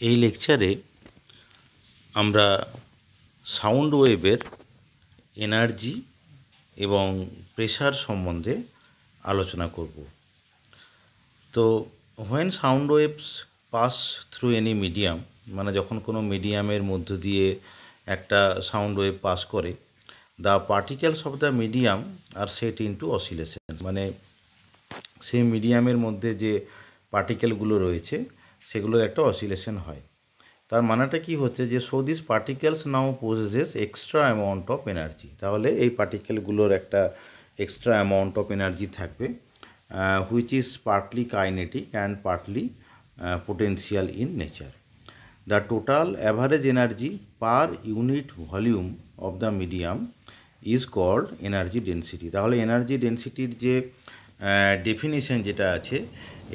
এই লেকচারে আমরা সাউন্ড ওয়েভের এনার্জি এবং প্রেশার সম্বন্ধে আলোচনা করব। তো when sound waves pass through any medium মানে যখন কোনো মিডিয়ামের মধ্য দিয়ে একটা সাউন্ড ওয়েভ পাস করে the particles of the medium are set into oscillation মানে সেই মিডিয়ামের মধ্যে যে পার্টিকেলগুলো রয়েছে সেগুলোর একটা অসিলেশন হয়। তার মানেটা কি হচ্ছে যে so this particles now possesses extra amount of energy তাহলে এই পার্টিকেলগুলোর একটা এক্সট্রা অ্যামাউন্ট অফ এনার্জি থাকবে which is partly kinetic and partly potential in nature the total average energy per unit volume of the medium is called energy density তাহলে energy ডেন্সিটির যে definition যেটা আছে,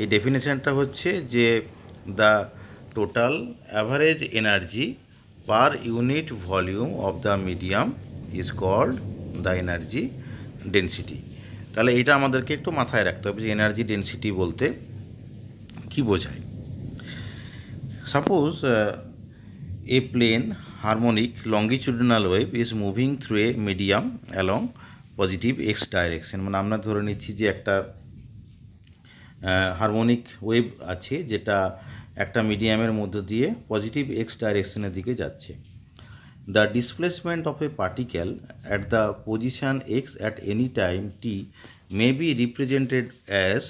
এই ডেফিনেশনটা হচ্ছে যে the total average energy per unit volume of the medium is called the energy density. তাহলে এটা আমাদেরকে একটু মাথায় রাখতে হবে যে এনার্জি ডেন্সিটি বলতে কি বোঝায়। Suppose a plane harmonic longitudinal wave is moving through a medium along positive X direction মানে আমরা ধরে নিচ্ছি যে একটা হারমোনিক ওয়েভ আছে যেটা একটা মিডিয়ামের মধ্য দিয়ে পজিটিভ এক্স ডাইরেকশনের দিকে যাচ্ছে। The displacement of a particle at the position X at any time T may be represented as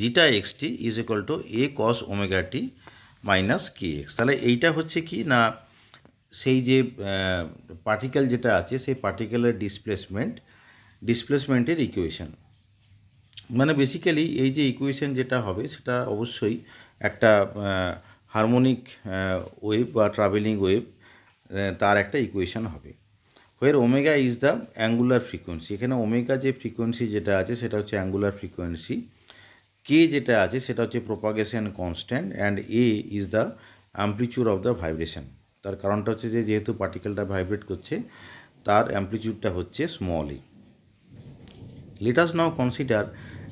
zeta X T is equal to A cos omega T minus K X তাহলে এইটা হচ্ছে কি না সেই যে পার্টিকেল যেটা আছে, সেই পার্টিকেলের ডিসপ্লেসমেন্ট ডিসপ্লেসমেন্টের ইকুয়েশন মানে বেসিক্যালি এই যে ইকুয়েশন যেটা হবে, সেটা অবশ্যই একটা হারমোনিক ওয়েভ বা ট্রাভেলিং ওয়েভ তার একটা ইকুয়েশন হবে। Where omega is the angular frequency এখানে ওমেগা যে ফ্রিকোয়েন্সি যেটা আছে, সেটা হচ্ছে অ্যাঙ্গুলার ফ্রিকোয়েন্সি কে যেটা আছে, সেটা হচ্ছে propagation constant and A is the amplitude of the vibration তার কারণটা হচ্ছে যে, যেহেতু পার্টিকেলটা ভাইব্রেট করছে, তার অ্যাম্প্লিচিউডটা হচ্ছে small E let us now consider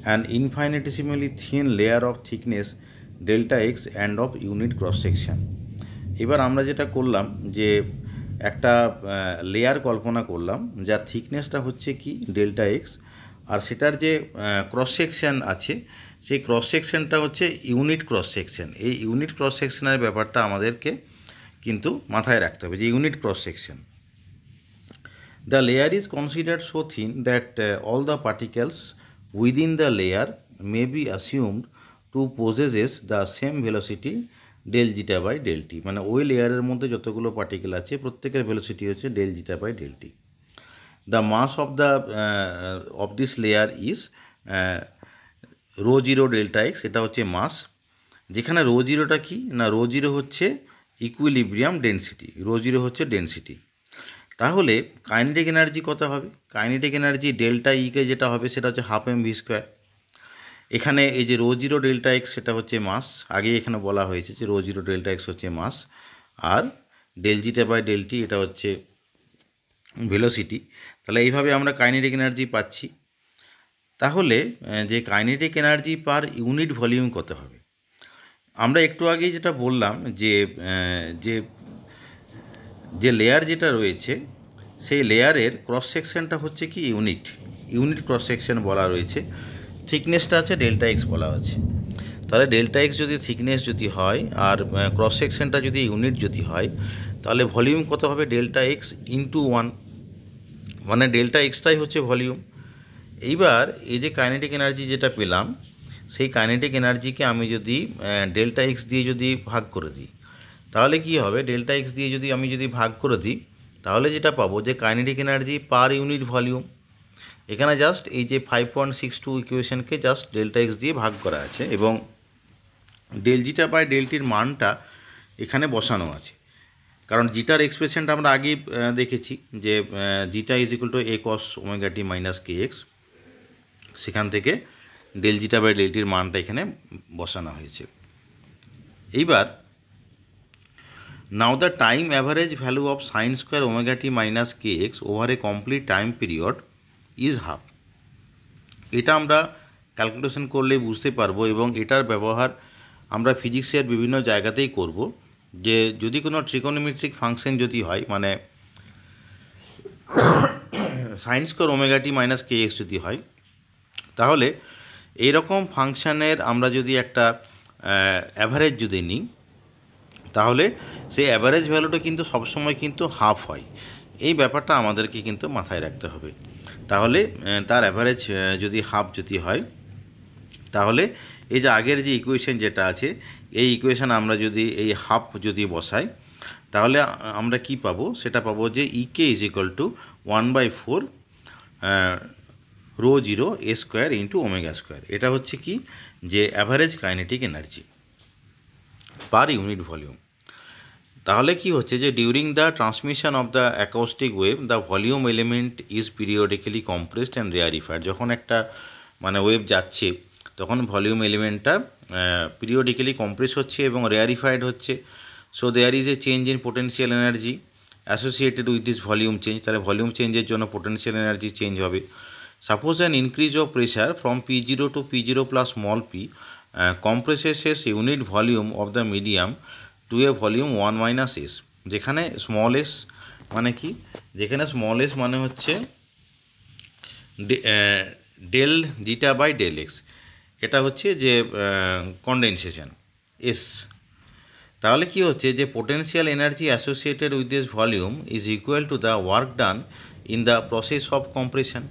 an infinitesimally thin layer of thickness delta X and of unit cross section এবার আমরা যেটা করলাম যে একটা লেয়ার কল্পনা করলাম, যার থিকনেসটা হচ্ছে কি? ডেল্টা এক্স আর সেটার যে ক্রস সেকশন আছে, সেই ক্রস সেকশনটা হচ্ছে ইউনিট ক্রস সেকশন এই ইউনিট ক্রস সেকশনের ব্যাপারটা আমাদেরকে কিন্তু মাথায় রাখতে হবে যে unit cross section the layer is considered so thin that all the particles within the layer may be assumed to possesses the same velocity del zeta by del T মানে ওই লেয়ারের মধ্যে যতগুলো পার্টিকেল আছে, প্রত্যেকের ভেলোসিটি হচ্ছে del zeta by del t the mass of the of this layer is rho zero delta x এটা হচ্ছে মাস যেখানে রো জিরোটা কি? না রো জিরো হচ্ছে ইকুইলিব্রিয়াম ডেন্সিটি রো জিরো হচ্ছে ডেন্সিটি তাহলে কাইনেটিক এনার্জি কত হবে? কাইনেটিক এনার্জি ডেল্টা ইকে যেটা হবে সেটা হচ্ছে হাফ এম ভি স্কোয়ার। এখানে এই যে রো জিরো ডেল্টা এক্স সেটা হচ্ছে মাস আগে এখানে বলা হয়েছে যে রো জিরো ডেল্টা এক্স হচ্ছে মাস, আর ডেল জিটা বাই ডেলটি এটা হচ্ছে ভেলোসিটি। তাহলে এইভাবে আমরা কাইনেটিক এনার্জি পাচ্ছি। তাহলে যে kinetic energy per unit volume কত হবে? আমরা একটু আগেই যেটা বললাম যে যে যে লেয়ার যেটা রয়েছে, সেই লেয়ারের ক্রস সেকশনটা হচ্ছে কি ইউনিট ইউনিট ক্রস সেকশন বলা রয়েছে। থিকনেসটা আছে ডেল্টা এক্স বলা আছে। তাহলে ডেল্টা এক্স যদি থিকনেস যদি হয়, আর ক্রস সেকশনটা যদি ইউনিট যদি হয়, তাহলে ভলিউম কত হবে? ডেল্টা এক্স ইন্টু ওয়ান মানে ডেল্টা এক্সটাই হচ্ছে ভলিউম এইবার এই যে কাইনেটিক এনার্জি যেটা পেলাম, সেই কাইনেটিক এনার্জিকে আমি যদি ডেল্টা এক্স দিয়ে যদি ভাগ করে দিই তাহলে কি হবে? ডেল্টা এক্স দিয়ে যদি আমি যদি ভাগ করে দিই, তাহলে যেটা পাবো যে kinetic energy per unit volume এখানে জাস্ট এই যে ফাইভ পয়েন্ট সিক্স টু ইকুয়েশনকে জাস্ট ডেল্টা এক্স দিয়ে ভাগ করা আছে এবং ডেল জিটা বাই ডেলটির মানটা এখানে বসানো আছে। কারণ জিটার এক্সপ্রেশনটা আমরা আগেই দেখেছি যে zeta is equal to A cos omega T minus K X সেখান থেকে ডেল জিটা বাই ডেলটির মানটা এখানে বসানো হয়েছে। এইবার the time average value of sine square omega T minus K X over a complete time period is half এটা আমরা calculation করলে বুঝতে পারব এবং এটার ব্যবহার আমরা ফিজিক্সের বিভিন্ন জায়গাতেই করব। যে যদি কোনো ট্রিকোনোমেট্রিক ফাংশন যদি হয় মানে sine square omega T minus K X যদি হয়, তাহলে এইরকম ফাংশানের আমরা যদি একটা অ্যাভারেজ যদি নিই তাহলে সেই অ্যাভারেজ ভ্যালুটা কিন্তু সবসময় কিন্তু হাফ হয়। এই ব্যাপারটা আমাদেরকে কিন্তু মাথায় রাখতে হবে। তাহলে তার অ্যাভারেজ যদি হাফ যদি হয়, তাহলে এই যে আগের যে ইকুয়েশন যেটা আছে, এই ইকুয়েশন আমরা যদি, এই হাফ যদি বসাই, তাহলে আমরা কি পাবো? সেটা পাবো যে E K is equal to one by four rho zero A square into omega square এটা হচ্ছে কি? যে average kinetic energy per unit volume. তাহলে কি হচ্ছে যে during the transmission of the acoustic wave the volume element is periodically compressed and rarefied যখন একটা মানে ওয়েভ যাচ্ছে, তখন ভলিউম এলিমেন্টটা পিরিয়ডিক্যালি কম্প্রেস হচ্ছে এবং রেয়ারিফাইড হচ্ছে। So there is a change in potential energy associated with this volume change তাহলে volume চেঞ্জের জন্য পোটেন্সিয়াল এনার্জি চেঞ্জ হবে। Suppose an increase of pressure from P zero to P zero plus small P compresses S unit volume of the medium to a volume one minus S যেখানে small S মানে কি? যেখানে small S মানে হচ্ছে del zeta by del X এটা হচ্ছে যে condensation S তাহলে কি হচ্ছে যে potential energy associated with this volume is equal to the work done in the process of compression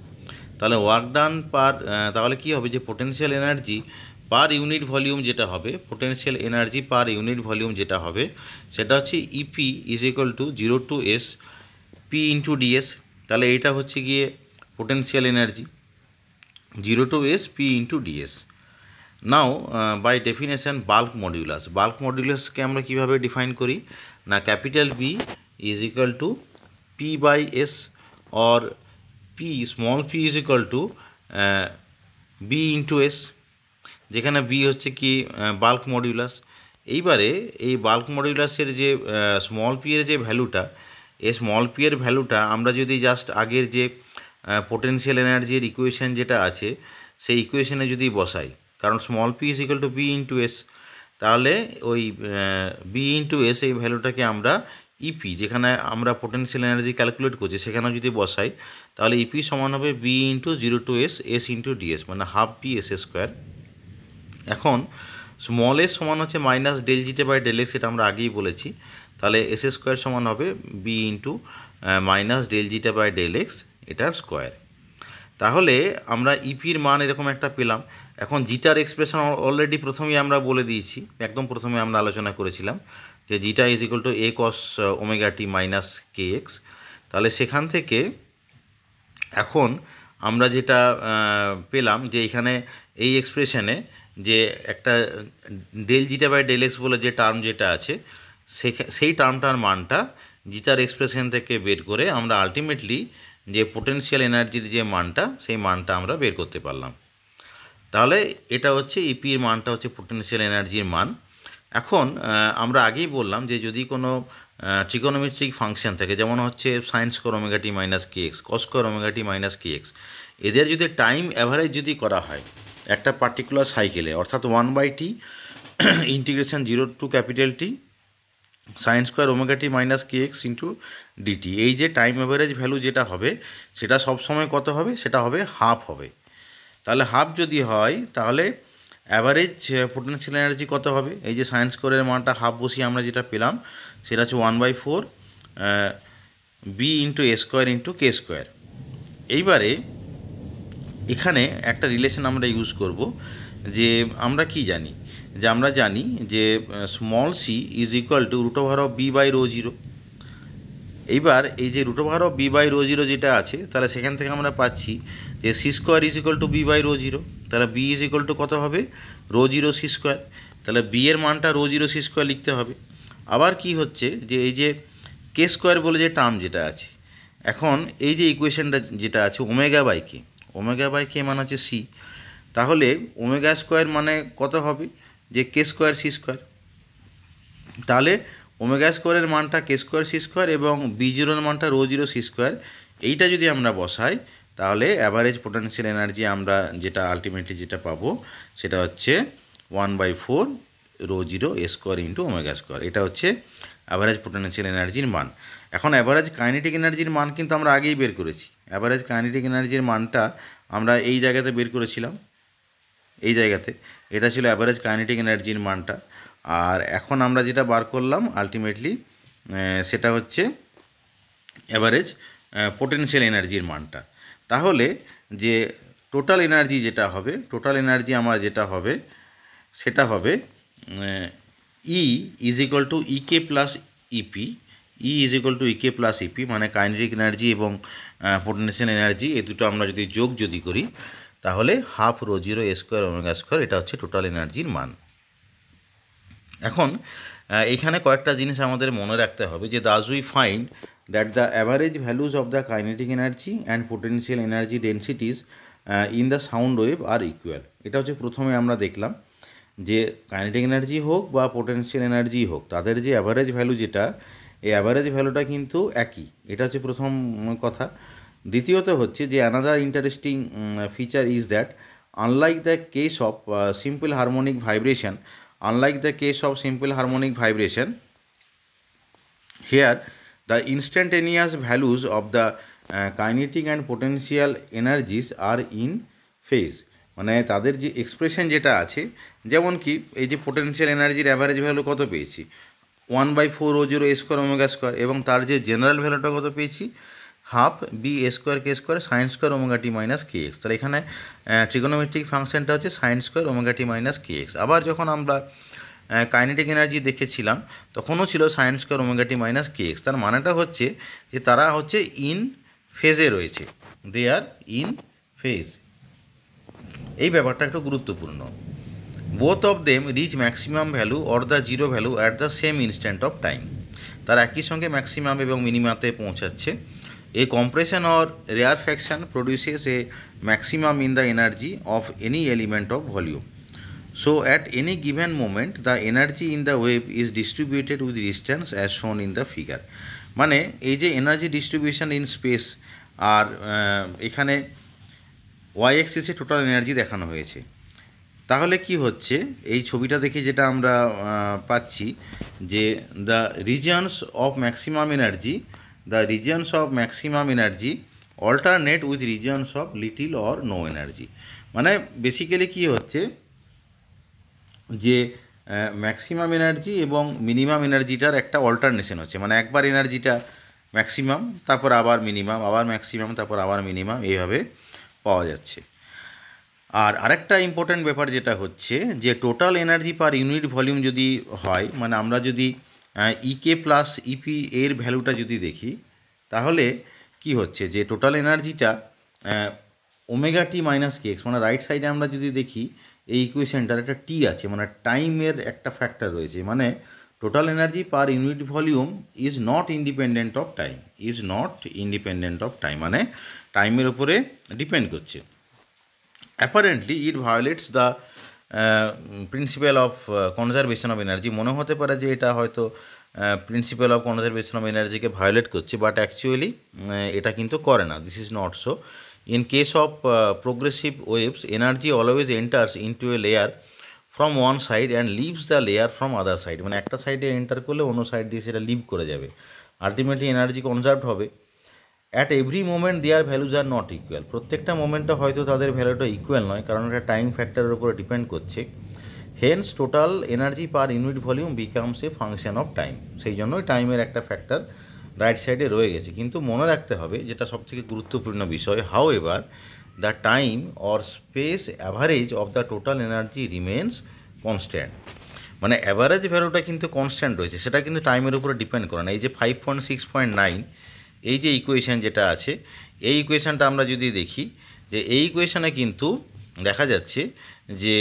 তাহলে ওয়ার্ক ডান পার তাহলে কি হবে যে potential energy per unit volume যেটা হবে potential energy per unit volume যেটা হবে, সেটা হচ্ছে E P is equal to zero to S P into DS তাহলে এইটা হচ্ছে গিয়ে potential energy zero to S P into DS now by definition bulk modulus bulk মডিউলাসকে আমরা কীভাবে ডিফাইন করি? না capital B is equal to P by S or P small P is equal to B into S যেখানে B হচ্ছে কি bulk modulus এইবারে এই bulk মডিউলাসের যে স্মল পি এর যে ভ্যালুটা এই স্মল পি এর ভ্যালুটা আমরা যদি জাস্ট আগের যে পোটেন্সিয়াল এনার্জির ইকুয়েশন যেটা আছে, সেই ইকুয়েশনে যদি বসাই, কারণ small P is equal to B into S তাহলে ওই বি ইন্টু এস এই ভ্যালুটাকে আমরা ইপি যেখানে আমরা পোটেন্সিয়াল এনার্জি ক্যালকুলেট করছি সেখানে যদি বসাই, তাহলে ইপি সমান হবে B into zero to S S into DS মানে হাফ পি এস স্কোয়ার এখন স্মল এস সমান হচ্ছে minus del zeta by del X এটা আমরা আগেই বলেছি। তাহলে এস স্কোয়ার সমান হবে B into minus del zeta by del X এটার স্কোয়ার তাহলে আমরা ইপির মান এরকম একটা পেলাম। এখন জিটার এক্সপ্রেশন অলরেডি প্রথমেই আমরা বলে দিয়েছি, একদম প্রথমে আমরা আলোচনা করেছিলাম যে zeta is equal to A cos omega T minus K X তাহলে সেখান থেকে এখন আমরা যেটা পেলাম যে এখানে এই এক্সপ্রেশনে যে একটা del zeta by del X বলে যে টার্ম যেটা আছে সেই টার্মটার মানটা জিটার এক্সপ্রেশন থেকে বের করে আমরা আলটিমেটলি যে পোটেন্সিয়াল এনার্জির যে মানটা, সেই মানটা আমরা বের করতে পারলাম। তাহলে এটা হচ্ছে ইপির মানটা হচ্ছে পোটেন্সিয়াল এনার্জির মান। এখন আমরা আগেই বললাম যে যদি কোনো ট্রিকোনোমেট্রিক ফাংশন থাকে, যেমন হচ্ছে sine square omega T minus K X cos omega T minus K X এদের যদি টাইম অ্যাভারেজ যদি করা হয় একটা পার্টিকুলার সাইকেলে অর্থাৎ one by T integration zero to capital T sine square omega T minus K X into DT এই যে টাইম অ্যাভারেজ ভ্যালু যেটা হবে, সেটা সবসময় কত হবে? সেটা হবে হাফ হবে। তাহলে হাফ যদি হয়, তাহলে অ্যাভারেজ পোটেন্সিয়াল এনার্জি কত হবে? এই যে সায়েন্স স্কোয়ারের মানটা হাফ বসিয়ে আমরা যেটা পেলাম, সেটা হচ্ছে one by four B into A square into K square এইবারে এখানে একটা রিলেশন আমরা ইউজ করব যে আমরা কি জানি? যে আমরা জানি যে small C is equal to root over of B by rho zero এইবার এই যে root over of B by rho zero যেটা আছে, তাহলে সেখান থেকে আমরা পাচ্ছি যে C square is equal to B by rho zero তাহলে বি ইজ ইকুয়াল টু কত হবে? রো জিরো সি স্কোয়ার তাহলে বি এর মানটা রো জিরো সি স্কোয়ার লিখতে হবে। আবার কি হচ্ছে যে এই যে কে স্কোয়ার বলে যে টার্ম যেটা আছে, এখন এই যে ইকুয়েশনটা যেটা আছে omega by K omega by K মানে হচ্ছে সি। তাহলে ওমেগা স্কোয়ার মানে কত হবে? যে কে স্কোয়ার সি স্কোয়ার। তাহলে ওমেগা স্কোয়ারের মানটা কে স্কোয়ার সি স্কোয়ার এবং বি জিরোর মানটা রো জিরো সি স্কোয়ার। এইটা যদি আমরা বসাই, তাহলে অ্যাভারেজ পোটেন্সিয়াল এনার্জি আমরা যেটা আলটিমেটলি যেটা পাবো, সেটা হচ্ছে one by four rho zero A square into omega square. এটা হচ্ছে অ্যাভারেজ পোটেনশিয়াল এনার্জির মান। এখন অ্যাভারেজ কাইনেটিক এনার্জির মান কিন্তু আমরা আগেই বের করেছি। অ্যাভারেজ কাইনেটিক এনার্জির মানটা আমরা এই জায়গাতে বের করেছিলাম। এই জায়গাতে। এটা ছিল অ্যাভারেজ কাইনেটিক এনার্জির মানটা। আর এখন আমরা যেটা বার করলাম আলটিমেটলি সেটা হচ্ছে অ্যাভারেজ পোটেনশিয়াল এনার্জির মানটা। তাহলে যে টোটাল এনার্জি যেটা হবে টোটাল এনার্জি আমার যেটা হবে, সেটা হবে E is equal to E K plus E P E is equal to E K plus E P মানে কাইনেটিক এনার্জি এবং পোটেনশিয়াল এনার্জি এ দুটো আমরা যদি যোগ যদি করি, তাহলে half rho zero A square omega square এটা হচ্ছে টোটাল এনার্জির মান। এখন এখানে কয়েকটা জিনিস আমাদের মনে রাখতে হবে যে thus we find that the average values of the kinetic energy and potential energy densities in the sound wave are equal এটা হচ্ছে প্রথমে আমরা দেখলাম যে কাইনেটিক এনার্জি হোক বা পোটেনশিয়াল এনার্জি হোক, তাদের যে অ্যাভারেজ ভ্যালু যেটা এই অ্যাভারেজ ভ্যালুটা কিন্তু একই। এটা হচ্ছে প্রথম কথা। দ্বিতীয়ত হচ্ছে যে another interesting feature is that unlike the case of simple harmonic vibration unlike the case of simple harmonic vibration here the instantaneous values of the kinetic and potential energies are in phase মানে তাদের যে expression যেটা আছে, যেমন কি, এই যে potential এনার্জির অ্যাভারেজ ভ্যালু কত পেয়েছি? One by four O zero A square omega square এবং তার যে জেনারেল ভ্যালুটা কত পেয়েছি half B A square K square sine square omega T minus K X তাহলে এখানে ট্রিগোনোমেট্রিক ফাংশনটা হচ্ছে sine square omega T minus K X আবার যখন আমরা কাইনেটিক এনার্জি দেখেছিলাম, তখনও ছিল sine square omega T minus K X তার মানেটা হচ্ছে যে তারা হচ্ছে ইন ফেজে রয়েছে। দে আর ইন ফেজ এই ব্যাপারটা একটু গুরুত্বপূর্ণ। Both of them reach maximum value or the zero value at the same instant of time তারা একই সঙ্গে ম্যাক্সিমাম এবং মিনিমাতে পৌঁছাচ্ছে। A compression or rarefaction produces a maximum in the energy of any element of volume so at any given moment the energy in the wave is distributed with distance as shown in the figure মানে এই যে energy distribution in space আর এখানে Y এক্সিসে total energy দেখানো হয়েছে। তাহলে কি হচ্ছে? এই ছবিটা দেখে যেটা আমরা পাচ্ছি যে the regions of maximum energy the regions of maximum energy alternate with regions of little or no energy মানে বেসিক্যালি কি হচ্ছে যে ম্যাক্সিমাম এনার্জি এবং মিনিমাম এনার্জিটার একটা অল্টারনেশন হচ্ছে। মানে একবার এনার্জিটা ম্যাক্সিমাম তারপর আবার মিনিমাম আবার ম্যাক্সিমাম তারপর আবার মিনিমাম এইভাবে পাওয়া যাচ্ছে। আর আরেকটা ইম্পর্ট্যান্ট ব্যাপার যেটা হচ্ছে যে total energy per unit volume যদি হয় মানে আমরা যদি ইকে প্লাস ইপি এর ভ্যালুটা যদি দেখি, তাহলে কি হচ্ছে যে টোটাল এনার্জিটা omega T minus K X মানে রাইট সাইডে আমরা যদি দেখি, এই ইকুয়েশনটার একটা টি আছে মানে টাইমের একটা ফ্যাক্টর রয়েছে মানে total energy per unit volume is not independent of time is not independent of time মানে টাইমের উপরে ডিপেন্ড করছে। Apparently it violates the principle of conservation of energy মনে হতে পারে যে এটা হয়তো প্রিন্সিপাল অফ কনজারভেশন অফ এনার্জিকে ভায়োলেট করছে বাট অ্যাকচুয়ালি এটা কিন্তু করে না। This is not so in case of progressive waves energy always enters into a layer from one side and leaves the layer from other side মানে একটা সাইডে enter করলে অন্য সাইড দিয়ে সেটা লিভ করে যাবে। আলটিমেটলি এনার্জি কনজার্ভ হবে। At every moment their values are not equal প্রত্যেকটা মোমেন্টে হয়তো তাদের ভ্যালুটা ইকুয়াল নয়, কারণ এটা টাইম ফ্যাক্টরের উপরে ডিপেন্ড করছে। Hence total energy per unit volume becomes a function of time সেই জন্যই টাইমের একটা ফ্যাক্টর রাইট সাইডে রয়ে গেছে। কিন্তু মনে রাখতে হবে, যেটা সবথেকে গুরুত্বপূর্ণ বিষয় however the time or space average of the total energy remains constant মানে অ্যাভারেজ ভ্যালুটা কিন্তু কনস্ট্যান্ট রয়েছে, সেটা কিন্তু টাইমের উপরে ডিপেন্ড করে না। এই যে five point six point nine এই যে ইকুয়েশান যেটা আছে, এই ইকুয়েশানটা আমরা যদি দেখি, যে এই ইকুয়েশানে কিন্তু দেখা যাচ্ছে যে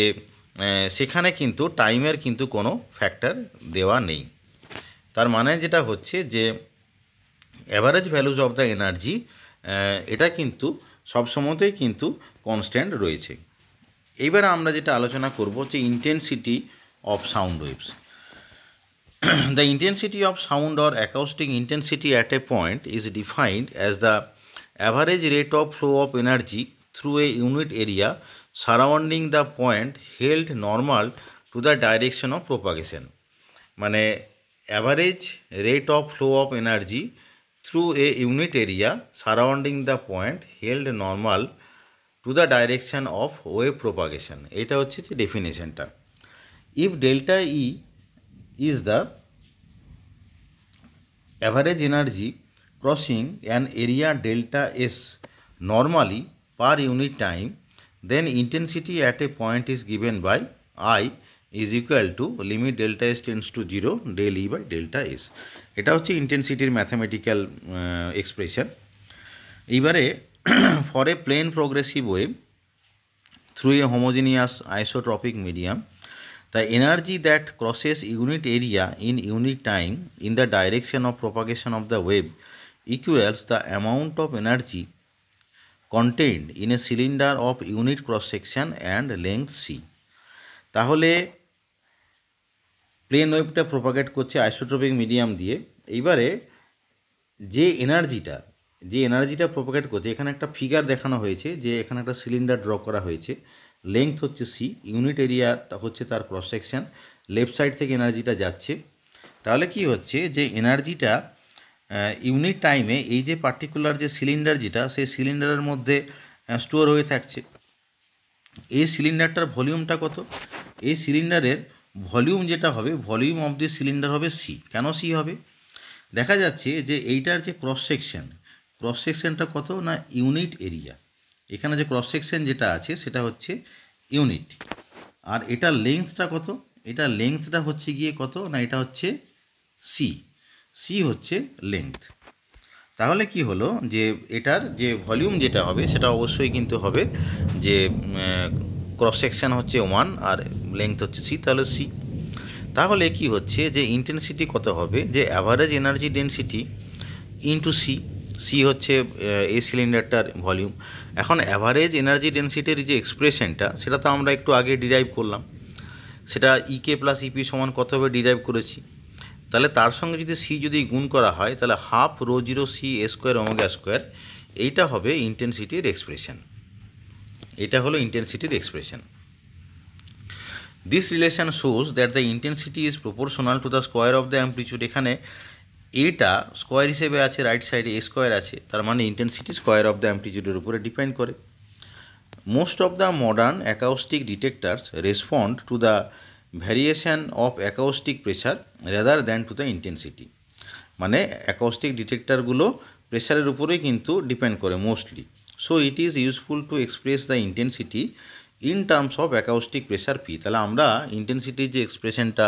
সেখানে কিন্তু টাইমের কিন্তু কোনো ফ্যাক্টর দেওয়া নেই। তার মানে যেটা হচ্ছে যে average values of the energy এটা কিন্তু সবসময়তেই কিন্তু কনস্ট্যান্ট রয়েছে। এইবারে আমরা যেটা আলোচনা করব যে intensity of sound waves the intensity of sound or acoustic intensity at a point is defined as the average rate of flow of energy through a unit area surrounding the point held normal to the direction of propagation মানে average rate of flow of energy through a unit area surrounding the point held normal to the direction of wave propagation এটা হচ্ছে যে ডেফিনেশনটা if delta E is the average energy crossing an area delta s normally per unit time then intensity at a point is given by i is equal to limit delta s tends to 0 del e by delta s এটা হচ্ছে ইন্টেন্সিটির mathematical expression এইবারে for a plane progressive wave through a homogeneous isotropic medium The energy that crosses unit area in unit time in the direction of propagation of the wave equals the amount of energy contained in a cylinder of unit cross section and length c. তাহলে plane ওয়েভটা propagate করছে isotropic medium দিয়ে এইবারে যে এনার্জিটা যে এনার্জিটা propagate করছে এখানে একটা ফিগার দেখানো হয়েছে যে এখানে একটা সিলিন্ডার ড্র করা হয়েছে লেংথ হচ্ছে সি ইউনিট এরিয়া হচ্ছে তার ক্রস সেকশন লেফট সাইড থেকে এনার্জিটা যাচ্ছে। তাহলে কি হচ্ছে যে এনার্জিটা ইউনিট টাইমে এই যে পার্টিকুলার যে সিলিন্ডার যেটা, সেই সিলিন্ডারের মধ্যে স্টোর হয়ে থাকছে। এই সিলিন্ডারটার ভলিউমটা কত? এই সিলিন্ডারের ভলিউম যেটা হবে ভলিউম অফ দি সিলিন্ডার হবে সি কেন সি হবে? দেখা যাচ্ছে যে এইটার যে ক্রস সেকশন ক্রস সেকশনটা কত না ইউনিট এরিয়া এখানে যে ক্রস সেকশন যেটা আছে, সেটা হচ্ছে ইউনিট আর এটার লেংথটা কত? এটা লেংথটা হচ্ছে গিয়ে কত? না, এটা হচ্ছে সি সি হচ্ছে লেংথ তাহলে কি হলো যে, এটার যে ভলিউম যেটা হবে, সেটা অবশ্যই কিন্তু হবে যে ক্রস সেকশন হচ্ছে ওয়ান আর লেংথ হচ্ছে সি তাহলে সি তাহলে কি হচ্ছে যে ইন্টেন্সিটি কত হবে? যে average energy density into C C হচ্ছে এই সিলিন্ডারটার ভলিউম এখন অ্যাভারেজ এনার্জি ডেন্সিটির যে এক্সপ্রেশনটা সেটা তো আমরা একটু আগে ডিরাইভ করলাম। সেটা ইকে প্লাস ইপি সমান কত হবে ডিরাইভ করেছি। তাহলে তার সঙ্গে যদি সি যদি গুণ করা হয়, তাহলে half rho zero C square omega square এইটা হবে ইন্টেন্সিটির এক্সপ্রেশন এটা হলো ইন্টেন্সিটির expression this relation shows that the intensity is proportional to the square of the amplitude এখানে এটা স্কোয়ার হিসেবে আছে রাইট সাইডে এ স্কোয়ার আছে, তার মানে ইন্টেন্সিটি স্কোয়ার অফ দ্য অ্যাম্পলিচিউডের উপরে ডিপেন্ড করে। Most of the modern acoustic detectors respond to the variation of acoustic pressure rather than to the intensity মানে অ্যাকাউস্টিক ডিটেক্টারগুলো প্রেশারের উপরেই কিন্তু ডিপেন্ড করে mostly so it is useful to express the intensity in terms of acoustic pressure P তাহলে আমরা ইন্টেন্সিটির যে এক্সপ্রেশনটা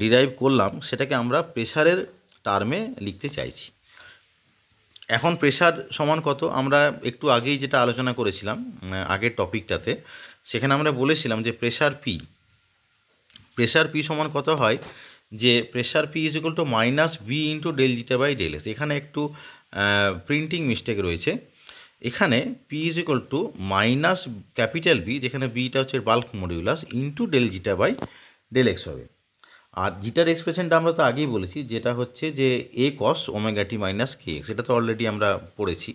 derive করলাম, সেটাকে আমরা প্রেশারের টার্মে লিখতে চাইছি। এখন প্রেশার সমান কত? আমরা একটু আগেই যেটা আলোচনা করেছিলাম আগের টপিকটাতে সেখানে আমরা বলেছিলাম যে প্রেশার পি প্রেশার পি সমান কত হয়? যে pressure P is equal to minus B into del zeta by del S এখানে একটু প্রিন্টিং মিস্টেক রয়েছে। এখানে P is equal to minus capital B যেখানে বিটা হচ্ছে bulk modulus into del zeta by del X হবে। আর jitter এক্সপ্রেশনটা আমরা তো আগেই বলেছি, যেটা হচ্ছে যে A cos omega t minus k x এটা তো অলরেডি আমরা পড়েছি।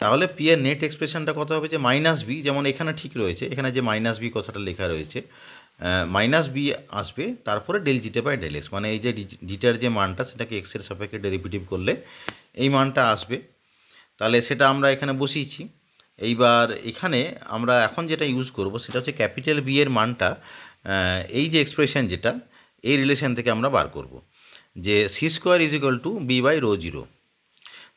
তাহলে পি এর নেট এক্সপ্রেশনটা কত হবে? যে মাইনাস বি যেমন এখানে ঠিক রয়েছে, এখানে যে মাইনাস বি কথাটা লেখা রয়েছে মাইনাস বি আসবে, তারপরে ডেল জিটে বাই ডেল এক্স মানে এই যে জিটার যে মানটা, সেটাকে এক্সের সাপেক্ষে ডেরিভেটিভ করলে এই মানটা আসবে। তাহলে সেটা আমরা এখানে বসিয়েছি। এইবার এখানে আমরা এখন যেটা ইউজ করব, সেটা হচ্ছে ক্যাপিটাল বি এর মানটা এই যে এক্সপ্রেশন যেটা এই রিলেশন থেকে আমরা বার করব। যে C square is equal to B by rho zero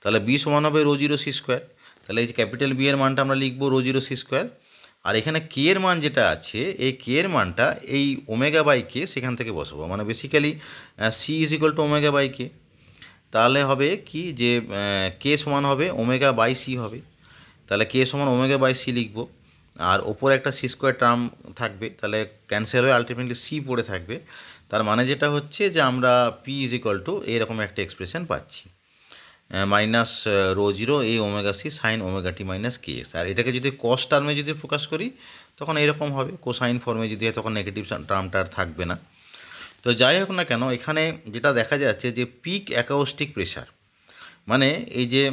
তাহলে বি সমান হবে রো জিরো সি স্কোয়ার তাহলে এই যে ক্যাপিটাল বি এর মানটা আমরা লিখব রো জিরো সি স্কোয়ার আর এখানে কে এর মান যেটা আছে, এই কে এর মানটা এই ওমেগা বাই কে সেখান থেকে বসাবো। মানে basically C is equal to omega by K তাহলে হবে কি যে কে সমান হবে ওমেগা বাই সি হবে। তাহলে কে সমান ওমেগা বাই সি লিখব। আর ওপরে একটা সি স্কোয়ার টার্ম থাকবে। তাহলে ক্যান্সেল হয়ে আলটিমেটলি সি পড়ে থাকবে। তার মানে যেটা হচ্ছে যে আমরা পি ইজ ইকুয়াল টু এরকম একটা এক্সপ্রেশন পাচ্ছি। মাইনাস রো জিরো এই omega C sine omega T minus K X আর এটাকে যদি কস টার্মে যদি প্রকাশ করি, তখন এরকম হবে। কোসাইন ফর্মে যদি হয়, তখন নেগেটিভ টার্মটা আর থাকবে না। তো যাই হোক না কেন, এখানে যেটা দেখা যাচ্ছে যে পিক অ্যাকাউস্টিক প্রেশার মানে এই যে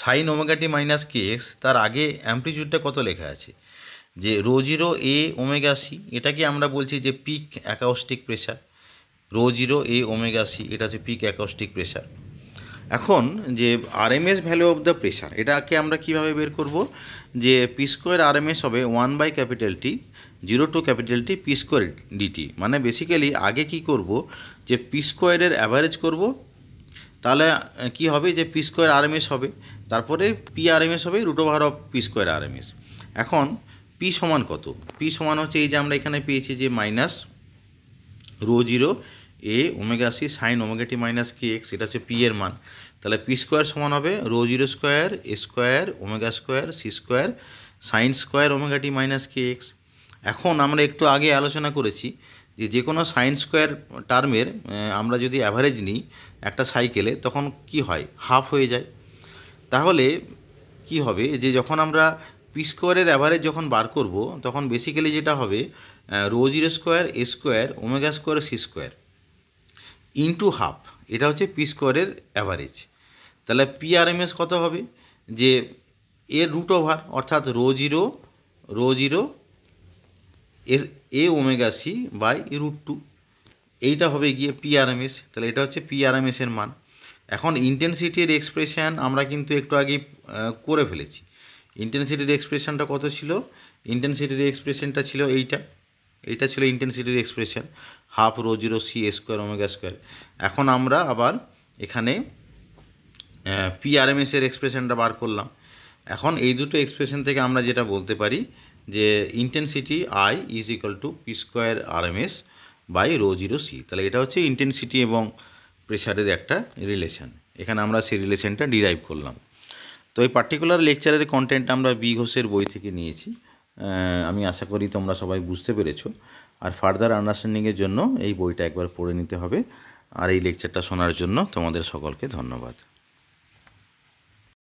sine omega t minus k x তার আগে অ্যাম্পলিটিউডটা কত লেখা আছে? যে rho zero A omega C, এটাকে আমরা বলছি যে peak acoustic pressure. Rho zero A omega C, এটা হচ্ছে পিক অ্যাকাউস্টিক প্রেশার। এখন যে RMS value of the pressure, এটাকে আমরা কীভাবে বের করব? যে পি স্কোয়ার আরএমএস হবে one by capital T, zero to capital T P square dt মানে বেসিক্যালি আগে কি করব? যে পি স্কোয়ারের অ্যাভারেজ করব। তাহলে কি হবে? যে পি স্কোয়ার আরএমএস হবে। তারপরে পি আরএমএস হবে root over of P square RMS. এখন পি সমান কত? পি সমান হচ্ছে এই যে আমরা এখানে পেয়েছি যে minus rho zero A omega C sine omega T minus K X এটা হচ্ছে পি এর মান। তাহলে পি স্কোয়ার সমান হবে rho zero square A square omega square C square sine square omega T minus K X এখন আমরা একটু আগে আলোচনা করেছি যে যে কোনো সাইন স্কোয়ার টার্মের আমরা যদি অ্যাভারেজ নিই একটা সাইকেলে তখন কি হয়? হাফ হয়ে যায়। তাহলে কি হবে? যে যখন আমরা পি স্কোয়ারের অ্যাভারেজ যখন বার করব, তখন বেসিক্যালি যেটা হবে rho zero square A square omega square C square into half এটা হচ্ছে পি স্কোয়ারের অ্যাভারেজ তাহলে পি আর এম এস কত হবে? যে এর রুট ওভার অর্থাৎ rho zero rho zero A omega C by root two এইটা হবে গিয়ে পি আর এম এস তাহলে এটা হচ্ছে পি আর এম এসের মান। এখন ইন্টেন্সিটির এক্সপ্রেশান আমরা কিন্তু একটু আগে করে ফেলেছি। ইন্টেন্সিটির এক্সপ্রেশনটা কত ছিল? ইন্টেন্সিটির এক্সপ্রেশনটা ছিল এইটা। এইটা ছিল ইন্টেন্সিটির expression half rho zero C square omega square এখন আমরা আবার এখানে পি আর এম এসের এক্সপ্রেশনটা বার করলাম। এখন এই দুটো এক্সপ্রেশন থেকে আমরা যেটা বলতে পারি যে intensity I is equal to P square R M S by rho zero C তাহলে এটা হচ্ছে ইন্টেন্সিটি এবং প্রেশারের একটা রিলেশন এখানে আমরা সেই রিলেশনটা ডিরাইভ করলাম। তো এই পার্টিকুলার লেকচারের কন্টেন্ট আমরা বি ঘোষের বই থেকে নিয়েছি। আমি আশা করি তোমরা সবাই বুঝতে পেরেছ। আর ফার্দার আন্ডারস্ট্যান্ডিংয়ের জন্য এই বইটা একবার পড়ে নিতে হবে। আর এই লেকচারটা শোনার জন্য তোমাদের সকলকে ধন্যবাদ।